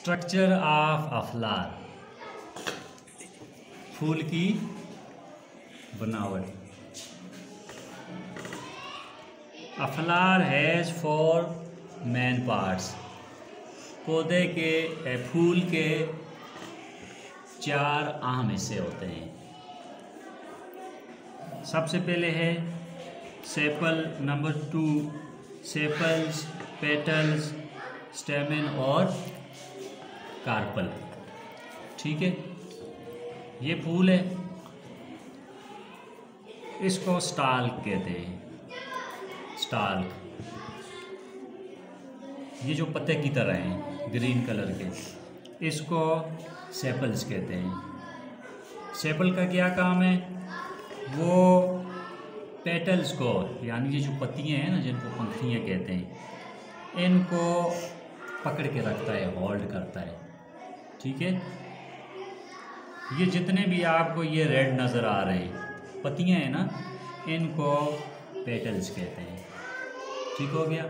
Structure of अ अफलार फूल की बनावट। A flower has four main parts पौधे के फूल के चार अहम हिस्से होते हैं। सबसे पहले है sepal number two. Sepals, petals, stamen और कार्पल। ठीक है? ये फूल है। इसको स्टाल कहते हैं। स्टाल ये जो पत्ते की तरह हैं, ग्रीन कलर के, इसको सेपल्स कहते हैं। सेपल का क्या काम है? वो पेटल्स को, यानी ये जो पत्तियाँ हैं ना, जिनको पंखियाँ कहते हैं, इनको पकड़ के रखता है, होल्ड करता है। ठीक है? ये जितने भी आपको ये रेड नज़र आ रहे हैं पत्तियाँ हैं ना, इनको पेटल्स कहते हैं। ठीक हो गया?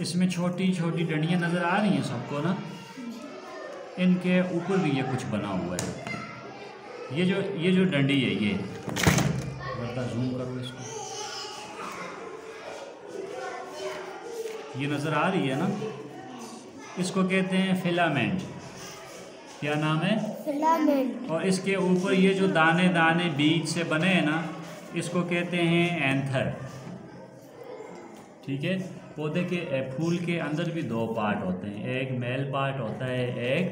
इसमें छोटी छोटी डंडियाँ नज़र आ रही हैं सबको ना? इनके ऊपर भी ये कुछ बना हुआ है। ये जो ये जो डंडी है, ये। जूम करो इसको। ये नज़र आ रही है ना? इसको कहते हैं फिलामेंट। क्या नाम है? फिलामेंट। और इसके ऊपर ये जो दाने दाने बीज से बने हैं ना इसको कहते हैं एंथर। ठीक है? पौधे के फूल के अंदर भी दो पार्ट होते हैं। एक मेल पार्ट होता है एक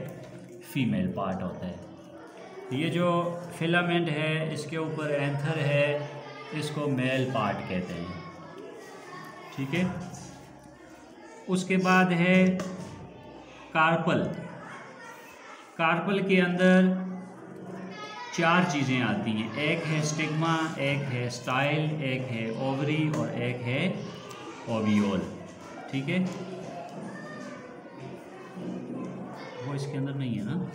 फीमेल पार्ट होता है। ये जो फिलामेंट है, इसके ऊपर एंथर है, इसको मेल पार्ट कहते हैं। ठीक है? उसके बाद है कार्पल। कार्पल के अंदर चार चीज़ें आती हैं। एक है स्टिग्मा, एक है स्टाइल, एक है ओवरी और एक है ओवियोल। ठीक है? वो इसके अंदर नहीं है ना?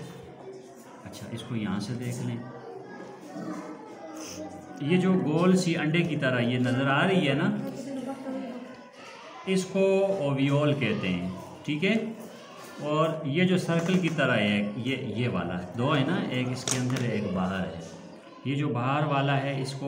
अच्छा इसको यहाँ से देख लें। ये जो गोल सी अंडे की तरह ये नज़र आ रही है ना, इसको ओवियोल कहते हैं, ठीक है? और ये जो सर्कल की तरह है, ये ये वाला है दो है ना, एक इसके अंदर एक बाहर है। ये जो बाहर वाला है, इसको